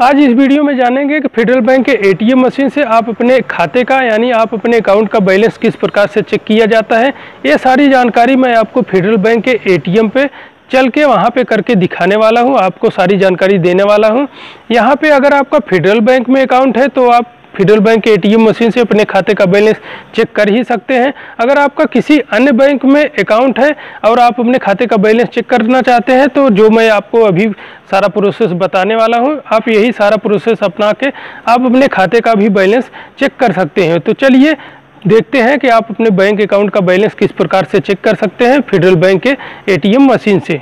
आज इस वीडियो में जानेंगे कि फेडरल बैंक के एटीएम मशीन से आप अपने खाते का, यानी आप अपने अकाउंट का बैलेंस किस प्रकार से चेक किया जाता है, ये सारी जानकारी मैं आपको फेडरल बैंक के एटीएम पे चल के वहाँ पे करके दिखाने वाला हूँ, आपको सारी जानकारी देने वाला हूँ। यहाँ पे अगर आपका फेडरल बैंक में अकाउंट है तो आप फेडरल बैंक के एटीएम मशीन से अपने खाते का बैलेंस चेक कर ही सकते हैं। अगर आपका किसी अन्य बैंक में अकाउंट है और आप अपने खाते का बैलेंस चेक करना चाहते हैं तो जो मैं आपको अभी सारा प्रोसेस बताने वाला हूँ, आप यही सारा प्रोसेस अपना के आप अपने खाते का भी बैलेंस चेक कर सकते हैं। तो चलिए देखते हैं कि आप अपने बैंक अकाउंट का बैलेंस किस प्रकार से चेक कर सकते हैं फेडरल बैंक के एटीएम मशीन से।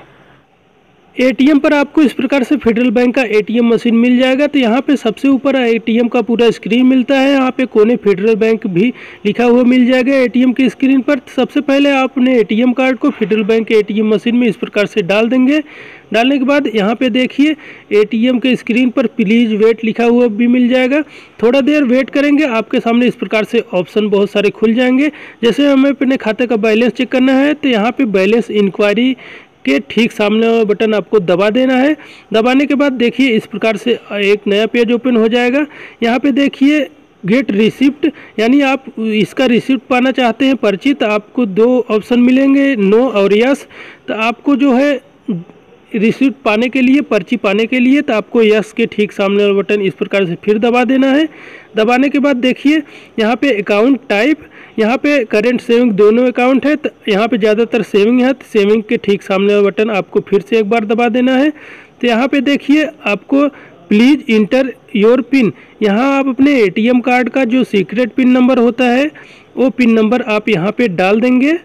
एटीएम पर आपको इस प्रकार से फेडरल बैंक का एटीएम मशीन मिल जाएगा। तो यहाँ पे सबसे ऊपर एटीएम का पूरा स्क्रीन मिलता है। यहाँ पे कोने फेडरल बैंक भी लिखा हुआ मिल जाएगा एटीएम के स्क्रीन पर। सबसे पहले आप अपने एटीएम कार्ड को फेडरल बैंक के एटीएम मशीन में इस प्रकार से डाल देंगे। डालने के बाद यहाँ पे देखिए, एटीएम के स्क्रीन पर प्लीज़ वेट लिखा हुआ भी मिल जाएगा। थोड़ा देर वेट करेंगे, आपके सामने इस प्रकार से ऑप्शन बहुत सारे खुल जाएँगे। जैसे हमें अपने खाते का बैलेंस चेक करना है तो यहाँ पे बैलेंस इंक्वायरी के ठीक सामने वाला बटन आपको दबा देना है। दबाने के बाद देखिए इस प्रकार से एक नया पेज ओपन हो जाएगा। यहाँ पे देखिए गेट रिसिप्ट, यानी आप इसका रिसिप्ट पाना चाहते हैं पर्ची तो आपको दो ऑप्शन मिलेंगे, नो और यस। तो आपको जो है रिसिप्ट पाने के लिए, पर्ची पाने के लिए तो आपको यस के ठीक सामने वाला बटन इस प्रकार से फिर दबा देना है। दबाने के बाद देखिए, यहाँ पे अकाउंट टाइप यहाँ पे करेंट सेविंग दोनों अकाउंट है तो यहाँ पे ज़्यादातर सेविंग है तो सेविंग के ठीक सामने वाला बटन आपको फिर से एक बार दबा देना है। तो यहाँ पे देखिए, आपको प्लीज़ इंटर योर पिन यहाँ आप अपने एटीएम कार्ड का जो सीक्रेट पिन नंबर होता है, वो पिन नंबर आप यहाँ पे डाल देंगे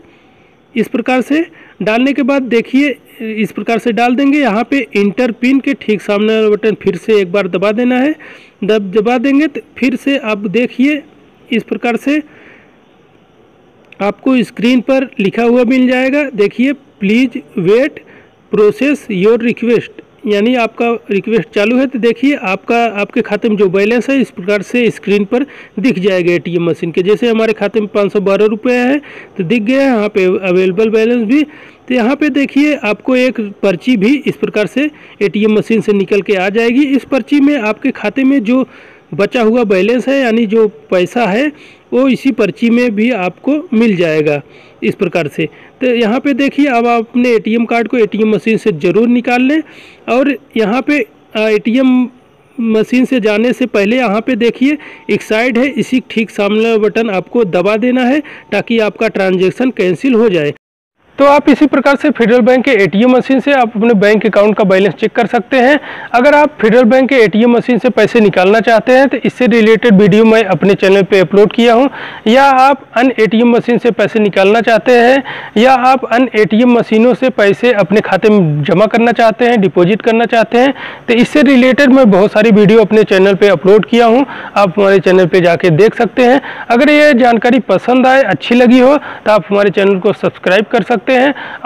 इस प्रकार से। डालने के बाद देखिए, इस प्रकार से डाल देंगे। यहाँ पे इंटर पिन के ठीक सामने वाला बटन फिर से एक बार दबा देना है। दब दबा देंगे तो फिर से आप देखिए, इस प्रकार से आपको स्क्रीन पर लिखा हुआ मिल जाएगा। देखिए please wait process your request यानी आपका रिक्वेस्ट चालू है तो देखिए, आपका, आपके खाते में जो बैलेंस है, इस प्रकार से स्क्रीन पर दिख जाएगा एटीएम मशीन के। जैसे हमारे खाते में पाँच सौ बारह रुपये है तो दिख गया है, यहाँ पे अवेलेबल बैलेंस भी। तो यहाँ पे देखिए, आपको एक पर्ची भी इस प्रकार से एटीएम मशीन से निकल के आ जाएगी। इस पर्ची में आपके खाते में जो बचा हुआ बैलेंस है, यानी जो पैसा है वो इसी पर्ची में भी आपको मिल जाएगा इस प्रकार से। तो यहाँ पे देखिए, अब आप अपने एटीएम कार्ड को एटीएम मशीन से ज़रूर निकाल लें और यहाँ पे एटीएम मशीन से जाने से पहले यहाँ पे देखिए, एक साइड है, इसी ठीक सामने बटन आपको दबा देना है ताकि आपका ट्रांजेक्शन कैंसिल हो जाए। तो आप इसी प्रकार से फेडरल बैंक के एटीएम मशीन से आप अपने बैंक अकाउंट का बैलेंस चेक कर सकते हैं। अगर आप फेडरल बैंक के एटीएम मशीन से पैसे निकालना चाहते हैं तो इससे रिलेटेड वीडियो मैं अपने चैनल पे अपलोड किया हूँ। या आप अन एटीएम मशीन से पैसे निकालना चाहते हैं, या आप अन एटीएम मशीनों से पैसे अपने खाते में जमा करना चाहते हैं डिपोजिट करना चाहते हैं तो इससे रिलेटेड मैं बहुत सारी वीडियो अपने चैनल पर अपलोड किया हूँ। आप हमारे चैनल पर जाके देख सकते हैं। अगर ये जानकारी पसंद आए, अच्छी लगी हो तो आप हमारे चैनल को सब्सक्राइब कर सकते हैं।